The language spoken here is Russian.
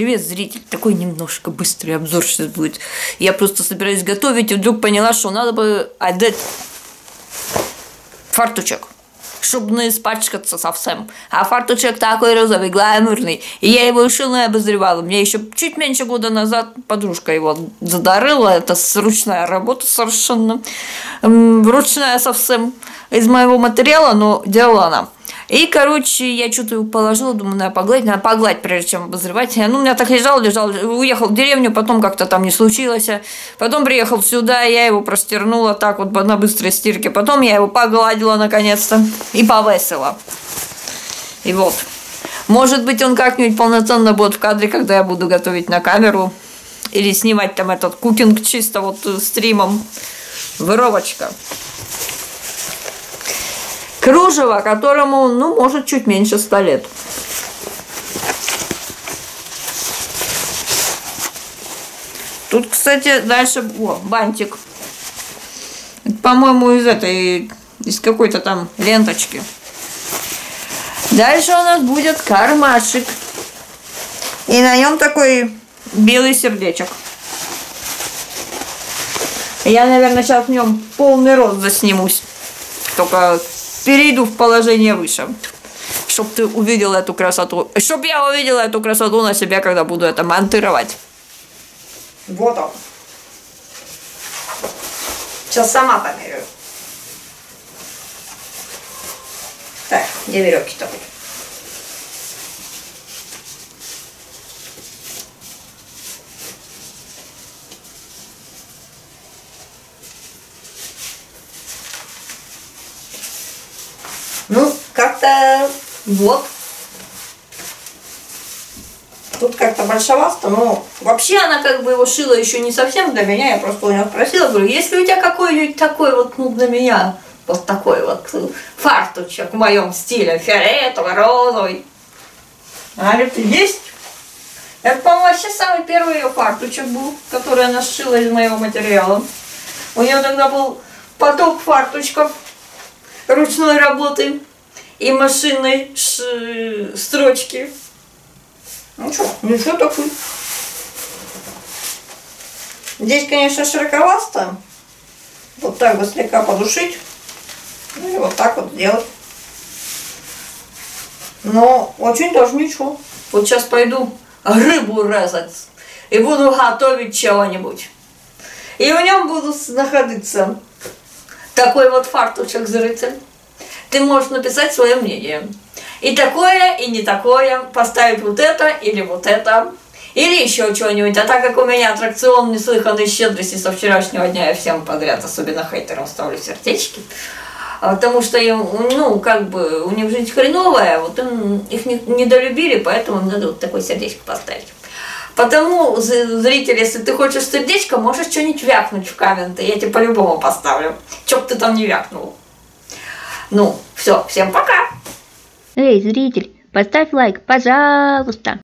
Привет, зритель. Такой немножко быстрый обзор сейчас будет. Я просто собираюсь готовить и вдруг поняла, что надо бы отдать фартучек чтобы не испачкаться совсем. А фартучек такой розовый, гламурный. И я его еще не обозревала. Мне еще чуть меньше года назад подружка его задарила. Это ручная работа совершенно. Ручная совсем из моего материала, но делала она. И, короче, я что-то его положила, думаю, надо погладить, надо погладить, прежде чем обозревать. Ну, у меня так лежал, лежал, уехал в деревню, потом как-то там не случилось. Потом приехал сюда, я его простернула так вот на быстрой стирке. Потом я его погладила наконец-то и повесила. И вот. Может быть, он как-нибудь полноценно будет в кадре, когда я буду готовить на камеру. Или снимать там этот кукинг чисто вот стримом. Воровочка кружево, которому, ну, может, чуть меньше 100 лет. Тут, кстати, дальше, о, бантик. По-моему, из этой, из какой-то там ленточки. Дальше у нас будет кармашек. И на нем такой белый сердечек. Я, наверное, сейчас в нем полный рост заснимусь. Только перейду в положение выше. Чтоб ты увидел эту красоту. Чтоб я увидела эту красоту на себя, когда буду это монтировать. Вот он. Сейчас сама померяю. Так, где веревки-то были? Ну, как-то вот. Тут как-то большовато, но вообще она как бы его шила еще не совсем для меня. Я просто у нее спросила, говорю, если у тебя какой-нибудь такой вот, ну, для меня, вот такой вот фартучек в моем стиле, фиолетовый, розовый. Она говорит, есть. Это, по-моему, вообще самый первый ее фартучек был, который она сшила из моего материала. У нее тогда был поток фартучков ручной работы и машинной строчки. Ну что, ничего такой. Здесь, конечно, широковасто. Вот так бы слегка подушить. Ну и вот так вот сделать. Но очень даже ничего. Вот сейчас пойду рыбу резать. И буду готовить чего-нибудь. И в нем буду находиться такой вот фартучек зритель. Ты можешь написать свое мнение. И такое, и не такое, поставить вот это или вот это. Или еще что-нибудь. А так как у меня аттракцион неслыханной щедрости со вчерашнего дня, я всем подряд, особенно хейтерам, ставлю сердечки. А потому что им, ну, как бы, у них жизнь хреновая, вот им, их не, недолюбили, поэтому надо вот такое сердечко поставить. Потому, зритель, если ты хочешь сердечко, можешь что-нибудь вякнуть в комменты. Я тебе по-любому поставлю. Чё бы ты там не вякнул. Ну, все, всем пока. Эй, зритель, поставь лайк, пожалуйста.